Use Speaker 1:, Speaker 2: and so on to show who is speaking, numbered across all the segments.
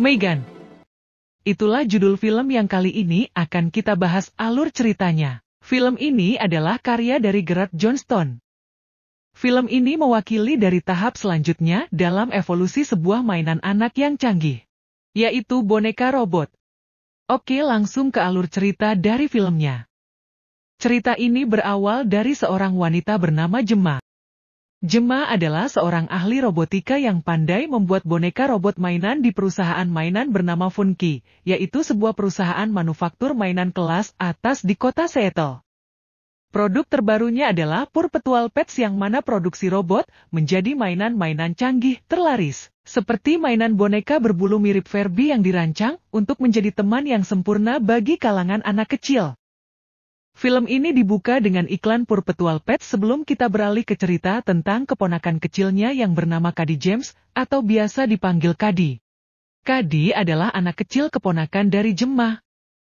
Speaker 1: Megan. Itulah judul film yang kali ini akan kita bahas alur ceritanya. Film ini adalah karya dari Gerard Johnston. Film ini mewakili dari tahap selanjutnya dalam evolusi sebuah mainan anak yang canggih, yaitu boneka robot. Oke langsung ke alur cerita dari filmnya. Cerita ini berawal dari seorang wanita bernama Gemma. Gemma adalah seorang ahli robotika yang pandai membuat boneka robot mainan di perusahaan mainan bernama Funky, yaitu sebuah perusahaan manufaktur mainan kelas atas di kota Seattle. Produk terbarunya adalah Perpetual Pets yang mana produksi robot menjadi mainan-mainan canggih terlaris. Seperti mainan boneka berbulu mirip Furby yang dirancang untuk menjadi teman yang sempurna bagi kalangan anak kecil. Film ini dibuka dengan iklan Perpetual Pets sebelum kita beralih ke cerita tentang keponakan kecilnya yang bernama Kadi James atau biasa dipanggil Kadi. Kadi adalah anak kecil keponakan dari Gemma.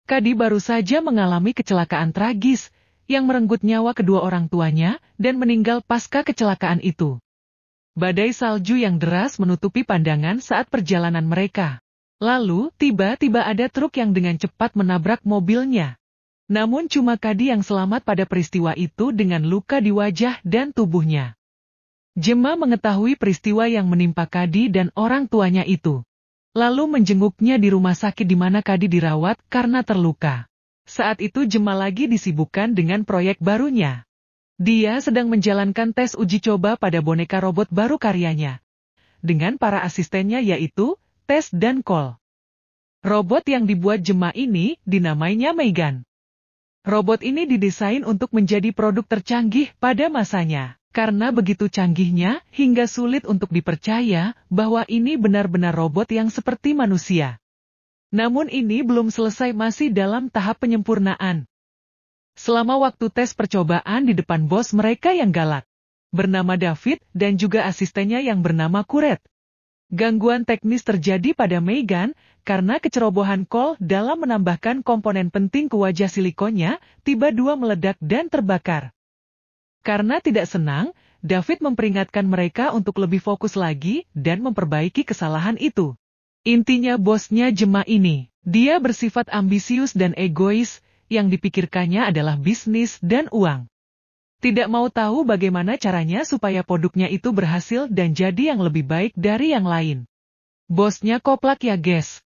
Speaker 1: Kadi baru saja mengalami kecelakaan tragis yang merenggut nyawa kedua orang tuanya dan meninggal pasca kecelakaan itu. Badai salju yang deras menutupi pandangan saat perjalanan mereka. Lalu, tiba-tiba ada truk yang dengan cepat menabrak mobilnya. Namun cuma Kadi yang selamat pada peristiwa itu dengan luka di wajah dan tubuhnya. Gemma mengetahui peristiwa yang menimpa Kadi dan orang tuanya itu. Lalu menjenguknya di rumah sakit di mana Kadi dirawat karena terluka. Saat itu Gemma lagi disibukkan dengan proyek barunya. Dia sedang menjalankan tes uji coba pada boneka robot baru karyanya. Dengan para asistennya yaitu, Tess dan Cole. Robot yang dibuat Gemma ini dinamainya Megan. Robot ini didesain untuk menjadi produk tercanggih pada masanya. Karena begitu canggihnya, hingga sulit untuk dipercaya bahwa ini benar-benar robot yang seperti manusia. Namun ini belum selesai masih dalam tahap penyempurnaan. Selama waktu tes percobaan di depan bos mereka yang galak, bernama David dan juga asistennya yang bernama Kuret. Gangguan teknis terjadi pada Megan karena kecerobohan Cole dalam menambahkan komponen penting ke wajah silikonnya, tiba dua meledak dan terbakar. Karena tidak senang, David memperingatkan mereka untuk lebih fokus lagi dan memperbaiki kesalahan itu. Intinya bosnya Jema ini, dia bersifat ambisius dan egois, yang dipikirkannya adalah bisnis dan uang. Tidak mau tahu bagaimana caranya supaya produknya itu berhasil dan jadi yang lebih baik dari yang lain. Bosnya koplak ya guys.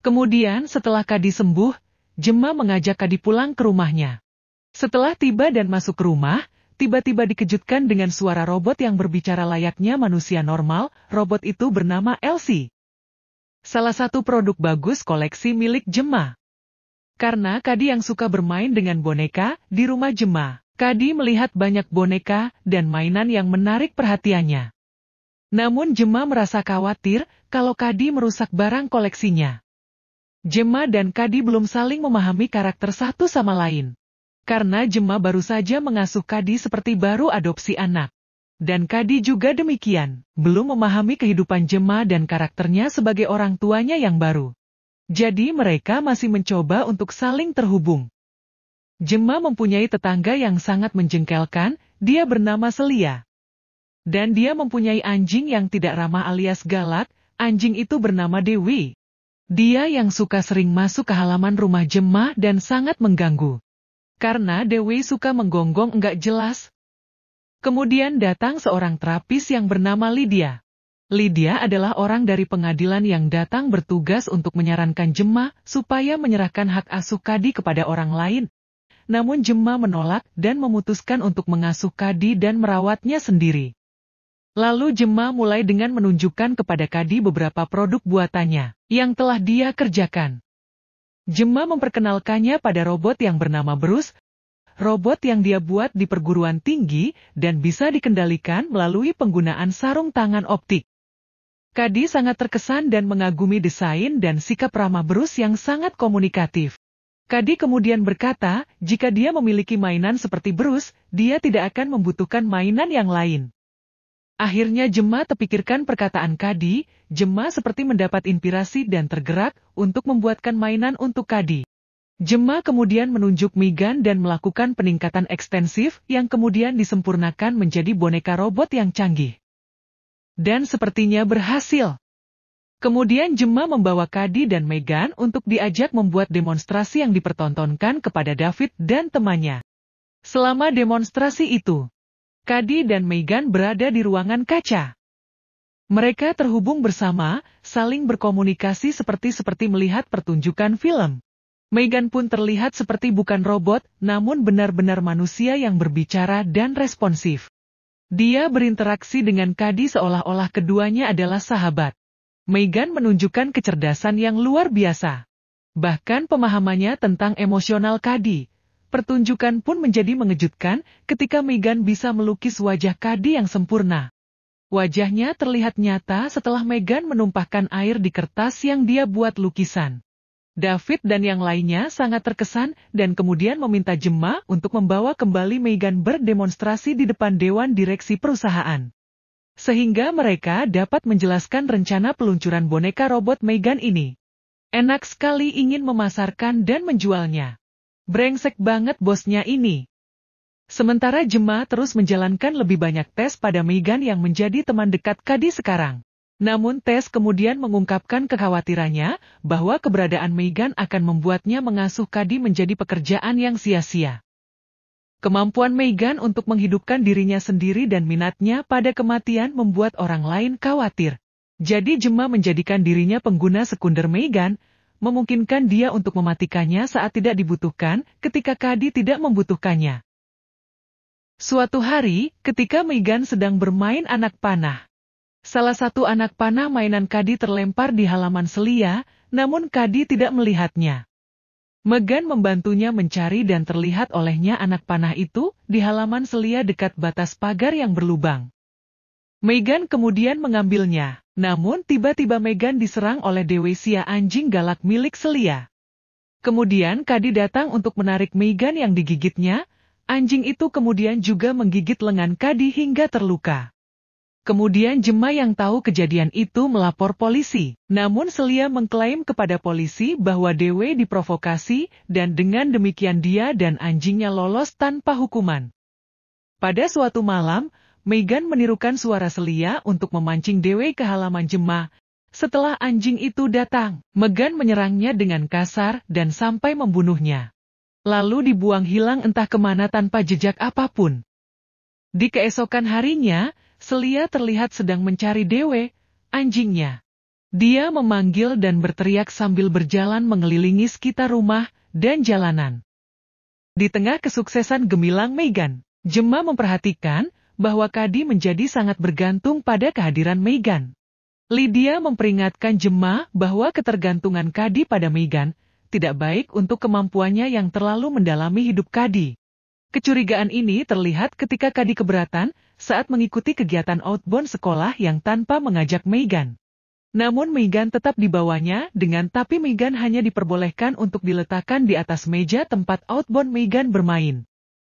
Speaker 1: Kemudian setelah Kadi sembuh, Jema mengajak Kadi pulang ke rumahnya. Setelah tiba dan masuk ke rumah, tiba-tiba dikejutkan dengan suara robot yang berbicara layaknya manusia normal, robot itu bernama Elsie. Salah satu produk bagus koleksi milik Jema. Karena Kadi yang suka bermain dengan boneka di rumah Jema, Kadi melihat banyak boneka dan mainan yang menarik perhatiannya. Namun Jema merasa khawatir kalau Kadi merusak barang koleksinya. Jema dan Kadi belum saling memahami karakter satu sama lain. Karena Jema baru saja mengasuh Kadi seperti baru adopsi anak. Dan Kadi juga demikian, belum memahami kehidupan Jema dan karakternya sebagai orang tuanya yang baru. Jadi mereka masih mencoba untuk saling terhubung. Jema mempunyai tetangga yang sangat menjengkelkan, dia bernama Selia. Dan dia mempunyai anjing yang tidak ramah alias galak, anjing itu bernama Dewi. Dia yang suka sering masuk ke halaman rumah Jema dan sangat mengganggu. Karena Dewi suka menggonggong enggak jelas. Kemudian datang seorang terapis yang bernama Lydia. Lydia adalah orang dari pengadilan yang datang bertugas untuk menyarankan Jema supaya menyerahkan hak asuh Kadi kepada orang lain. Namun Jema menolak dan memutuskan untuk mengasuh Kadi dan merawatnya sendiri. Lalu Jema mulai dengan menunjukkan kepada Kadi beberapa produk buatannya yang telah dia kerjakan. Jema memperkenalkannya pada robot yang bernama Bruce, robot yang dia buat di perguruan tinggi dan bisa dikendalikan melalui penggunaan sarung tangan optik. Kadi sangat terkesan dan mengagumi desain dan sikap ramah Bruce yang sangat komunikatif. Kadi kemudian berkata, jika dia memiliki mainan seperti Bruce, dia tidak akan membutuhkan mainan yang lain. Akhirnya Jema terpikirkan perkataan Kadi, Jema seperti mendapat inspirasi dan tergerak untuk membuatkan mainan untuk Kadi. Gemma kemudian menunjuk Megan dan melakukan peningkatan ekstensif yang kemudian disempurnakan menjadi boneka robot yang canggih. Dan sepertinya berhasil. Kemudian Gemma membawa Kadi dan Megan untuk diajak membuat demonstrasi yang dipertontonkan kepada David dan temannya. Selama demonstrasi itu, Kadi dan Megan berada di ruangan kaca. Mereka terhubung bersama, saling berkomunikasi seperti-seperti melihat pertunjukan film. Megan pun terlihat seperti bukan robot, namun benar-benar manusia yang berbicara dan responsif. Dia berinteraksi dengan Kadi seolah-olah keduanya adalah sahabat. Megan menunjukkan kecerdasan yang luar biasa. Bahkan pemahamannya tentang emosional Kadi. Pertunjukan pun menjadi mengejutkan ketika Megan bisa melukis wajah Kadi yang sempurna. Wajahnya terlihat nyata setelah Megan menumpahkan air di kertas yang dia buat lukisan. David dan yang lainnya sangat terkesan dan kemudian meminta Gemma untuk membawa kembali Megan berdemonstrasi di depan Dewan Direksi perusahaan. Sehingga mereka dapat menjelaskan rencana peluncuran boneka robot Megan ini. Enak sekali ingin memasarkan dan menjualnya. Brengsek banget bosnya ini. Sementara Gemma terus menjalankan lebih banyak tes pada Megan yang menjadi teman dekat Kadi sekarang. Namun tes kemudian mengungkapkan kekhawatirannya bahwa keberadaan Megan akan membuatnya mengasuh Kadi menjadi pekerjaan yang sia-sia. Kemampuan Megan untuk menghidupkan dirinya sendiri dan minatnya pada kematian membuat orang lain khawatir. Jadi Gemma menjadikan dirinya pengguna sekunder Megan, memungkinkan dia untuk mematikannya saat tidak dibutuhkan ketika Kadi tidak membutuhkannya. Suatu hari, ketika Megan sedang bermain anak panah. Salah satu anak panah mainan Kadi terlempar di halaman Selia, namun Kadi tidak melihatnya. Megan membantunya mencari dan terlihat olehnya anak panah itu di halaman Selia dekat batas pagar yang berlubang. Megan kemudian mengambilnya, namun tiba-tiba Megan diserang oleh Dewesia anjing galak milik Selia. Kemudian Kadi datang untuk menarik Megan yang digigitnya, Anjing itu kemudian juga menggigit lengan Kadi hingga terluka. Kemudian Jema yang tahu kejadian itu melapor polisi, namun Selia mengklaim kepada polisi bahwa Dewe diprovokasi dan dengan demikian dia dan anjingnya lolos tanpa hukuman. Pada suatu malam, Megan menirukan suara Selia untuk memancing Dewe ke halaman Jema. Setelah anjing itu datang, Megan menyerangnya dengan kasar dan sampai membunuhnya lalu dibuang hilang entah ke mana tanpa jejak apa pun. Di keesokan harinya, Selia terlihat sedang mencari Dewe, anjingnya. Dia memanggil dan berteriak sambil berjalan mengelilingi sekitar rumah dan jalanan. Di tengah kesuksesan gemilang Megan, Gemma memperhatikan bahwa Kadi menjadi sangat bergantung pada kehadiran Megan. Lydia memperingatkan Gemma bahwa ketergantungan Kadi pada Megan tidak baik untuk kemampuannya yang terlalu mendalami hidup Kadi. Kecurigaan ini terlihat ketika Kadi keberatan saat mengikuti kegiatan outbound sekolah yang tanpa mengajak Megan. Namun Megan tetap dibawanya dengan tapi Megan hanya diperbolehkan untuk diletakkan di atas meja tempat outbound Megan bermain.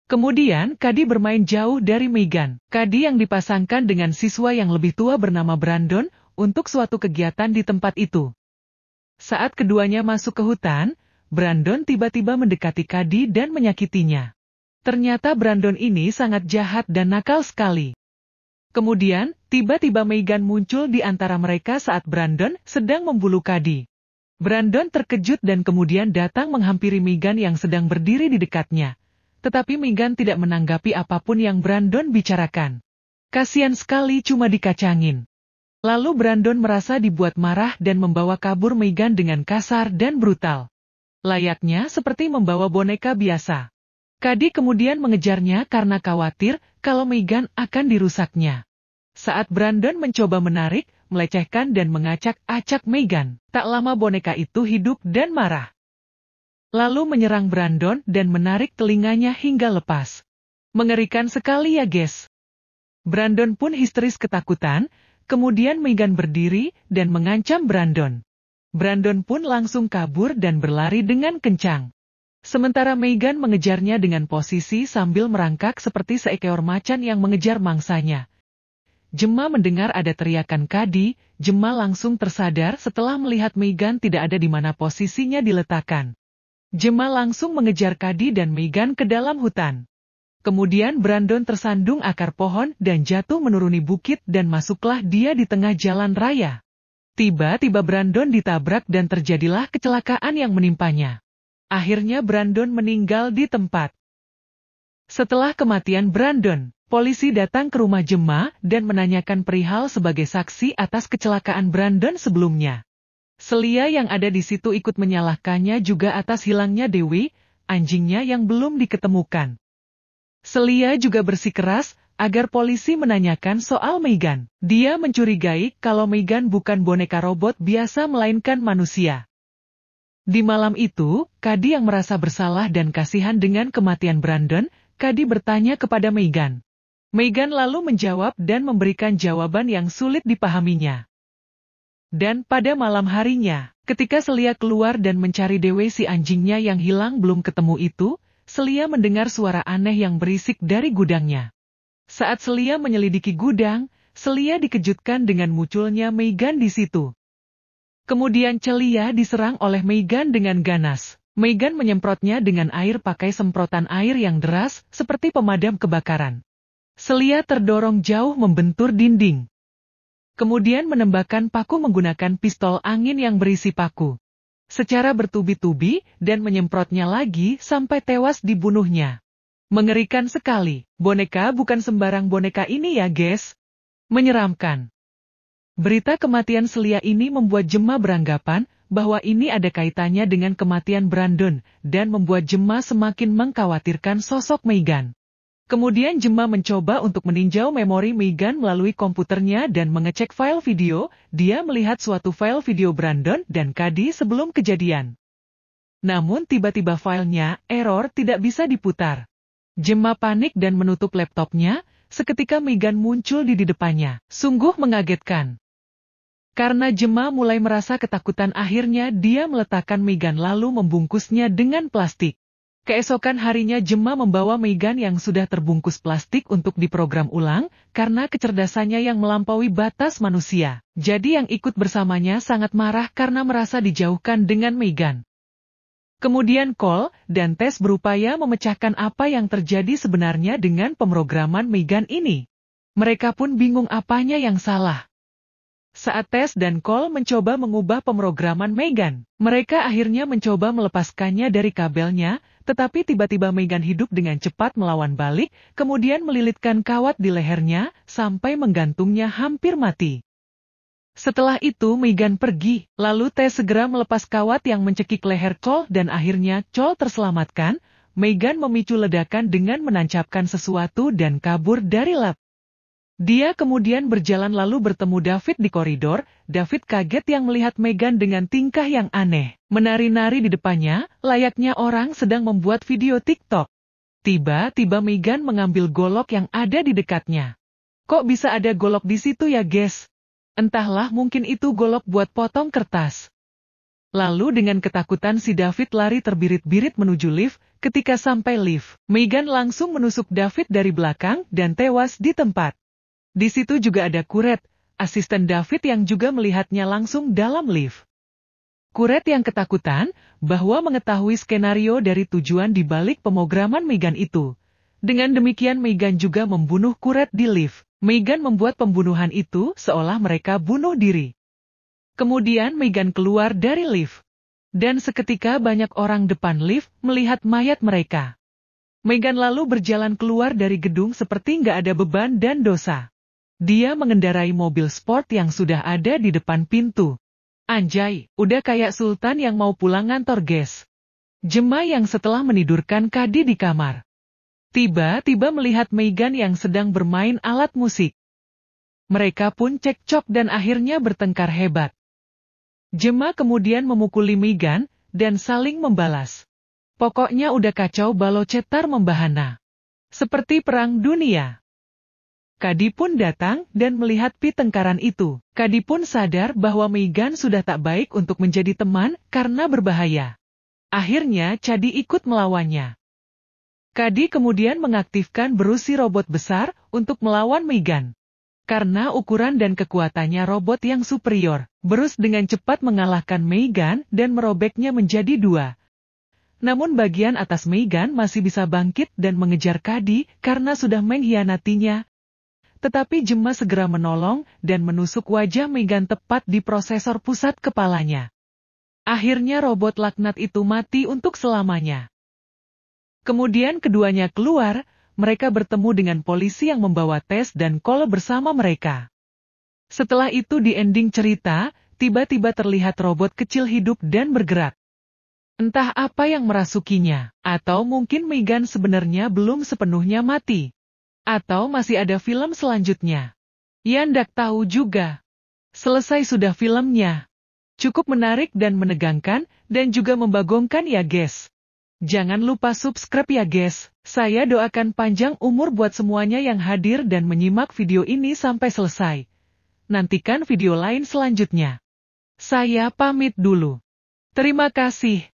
Speaker 1: Kemudian Kadi bermain jauh dari Megan. Kadi yang dipasangkan dengan siswa yang lebih tua bernama Brandon untuk suatu kegiatan di tempat itu. Saat keduanya masuk ke hutan, Brandon tiba-tiba mendekati Kadi dan menyakitinya. Ternyata Brandon ini sangat jahat dan nakal sekali. Kemudian, tiba-tiba Megan muncul di antara mereka saat Brandon sedang membulu Kadi. Brandon terkejut dan kemudian datang menghampiri Megan yang sedang berdiri di dekatnya. Tetapi Megan tidak menanggapi apa pun yang Brandon bicarakan. Kasian sekali cuma dikacangin. Lalu Brandon merasa dibuat marah dan membawa kabur Megan dengan kasar dan brutal. Layaknya seperti membawa boneka biasa. Kadi kemudian mengejarnya karena khawatir kalau Megan akan dirusaknya. Saat Brandon mencoba menarik, melecehkan dan mengacak-acak Megan, tak lama boneka itu hidup dan marah. Lalu menyerang Brandon dan menarik telinganya hingga lepas. Mengerikan sekali ya guys. Brandon pun histeris ketakutan, Kemudian Megan berdiri dan mengancam Brandon. Brandon pun langsung kabur dan berlari dengan kencang. Sementara Megan mengejarnya dengan posisi sambil merangkak seperti seekor macan yang mengejar mangsanya. Jema mendengar ada teriakan Kadi, Jema langsung tersadar setelah melihat Megan tidak ada di mana posisinya diletakkan. Gemma langsung mengejar Kadi dan Megan ke dalam hutan. Kemudian Brandon tersandung akar pohon dan jatuh menuruni bukit dan masuklah dia di tengah jalan raya. Tiba-tiba Brandon ditabrak dan terjadilah kecelakaan yang menimpanya. Akhirnya Brandon meninggal di tempat. Setelah kematian Brandon, polisi datang ke rumah Gemma dan menanyakan perihal sebagai saksi atas kecelakaan Brandon sebelumnya. Selia yang ada di situ ikut menyalahkannya juga atas hilangnya Dewi, anjingnya yang belum diketemukan. Selia juga bersikeras agar polisi menanyakan soal Megan. Dia mencurigai kalau Megan bukan boneka robot biasa melainkan manusia. Di malam itu, Kadi yang merasa bersalah dan kasihan dengan kematian Brandon, Kadi bertanya kepada Megan. Megan lalu menjawab dan memberikan jawaban yang sulit dipahaminya. Dan pada malam harinya, ketika Selia keluar dan mencari Dewi si anjingnya yang hilang belum ketemu itu, Selia mendengar suara aneh yang berisik dari gudangnya. Saat Celia menyelidiki gudang, Celia dikejutkan dengan munculnya Megan di situ. Kemudian Celia diserang oleh Megan dengan ganas. Megan menyemprotnya dengan air pakai semprotan air yang deras, seperti pemadam kebakaran. Celia terdorong jauh membentur dinding. Kemudian menembakkan paku menggunakan pistol angin yang berisi paku. Secara bertubi-tubi, dan menyemprotnya lagi sampai tewas dibunuhnya. Mengerikan sekali, boneka bukan sembarang boneka ini ya guys. Menyeramkan. Berita kematian Selia ini membuat Gemma beranggapan bahwa ini ada kaitannya dengan kematian Brandon dan membuat Gemma semakin mengkhawatirkan sosok Megan. Kemudian Gemma mencoba untuk meninjau memori Megan melalui komputernya dan mengecek file video, dia melihat suatu file video Brandon dan Kadi sebelum kejadian. Namun tiba-tiba filenya, error tidak bisa diputar. Gemma panik dan menutup laptopnya, seketika Megan muncul di, di depannya. Sungguh mengagetkan. Karena Gemma mulai merasa ketakutan akhirnya dia meletakkan Megan lalu membungkusnya dengan plastik. Keesokan harinya Gemma membawa Megan yang sudah terbungkus plastik untuk diprogram ulang, karena kecerdasannya yang melampaui batas manusia. Jadi yang ikut bersamanya sangat marah karena merasa dijauhkan dengan Megan. Kemudian Cole dan Tess berupaya memecahkan apa yang terjadi sebenarnya dengan pemrograman Megan ini. Mereka pun bingung apanya yang salah. Saat Tess dan Cole mencoba mengubah pemrograman Megan, mereka akhirnya mencoba melepaskannya dari kabelnya, tetapi tiba-tiba Megan hidup dengan cepat melawan balik, kemudian melilitkan kawat di lehernya, sampai menggantungnya hampir mati. Setelah itu Megan pergi, lalu Tess segera melepas kawat yang mencekik leher Cole dan akhirnya Cole terselamatkan. Megan memicu ledakan dengan menancapkan sesuatu dan kabur dari lab. Dia kemudian berjalan lalu bertemu David di koridor, David kaget yang melihat Megan dengan tingkah yang aneh, menari-nari di depannya, layaknya orang sedang membuat video TikTok. Tiba-tiba Megan mengambil golok yang ada di dekatnya. Kok bisa ada golok di situ ya guys? Entahlah mungkin itu golok buat potong kertas. Lalu dengan ketakutan si David lari terbirit-birit menuju lift, ketika sampai lift, Megan langsung menusuk David dari belakang dan tewas di tempat. Di situ juga ada Kuret, asisten David yang juga melihatnya langsung dalam lift. Kuret yang ketakutan bahwa mengetahui skenario dari tujuan di balik pemrograman Megan itu. Dengan demikian Megan juga membunuh Kuret di lift. Megan membuat pembunuhan itu seolah mereka bunuh diri. Kemudian Megan keluar dari lift. Dan seketika banyak orang depan lift melihat mayat mereka. Megan lalu berjalan keluar dari gedung seperti nggak ada beban dan dosa. Dia mengendarai mobil sport yang sudah ada di depan pintu. Anjay, udah kayak sultan yang mau pulang ngantor guys. Jema yang setelah menidurkan Kadi di kamar. Tiba-tiba melihat Megan yang sedang bermain alat musik. Mereka pun cekcok dan akhirnya bertengkar hebat. Jema kemudian memukuli Megan, dan saling membalas. Pokoknya udah kacau balo cetar membahana. Seperti perang dunia. Kadi pun datang dan melihat tengkaran itu. Kadi pun sadar bahwa Megan sudah tak baik untuk menjadi teman karena berbahaya. Akhirnya Cadi ikut melawannya. Kadi kemudian mengaktifkan berusi robot besar untuk melawan Megan. Karena ukuran dan kekuatannya robot yang superior, Bruce dengan cepat mengalahkan Megan dan merobeknya menjadi dua. Namun bagian atas Megan masih bisa bangkit dan mengejar Kadi karena sudah mengkhianatinya. Tetapi Gemma segera menolong dan menusuk wajah Megan tepat di prosesor pusat kepalanya. Akhirnya robot laknat itu mati untuk selamanya. Kemudian keduanya keluar, mereka bertemu dengan polisi yang membawa tes dan kol bersama mereka. Setelah itu di ending cerita, tiba-tiba terlihat robot kecil hidup dan bergerak. Entah apa yang merasukinya, atau mungkin Megan sebenarnya belum sepenuhnya mati. Atau masih ada film selanjutnya. Yandak tahu juga. Selesai sudah filmnya. Cukup menarik dan menegangkan, dan juga membagongkan ya guys. Jangan lupa subscribe ya guys. Saya doakan panjang umur buat semuanya yang hadir dan menyimak video ini sampai selesai. Nantikan video lain selanjutnya. Saya pamit dulu. Terima kasih.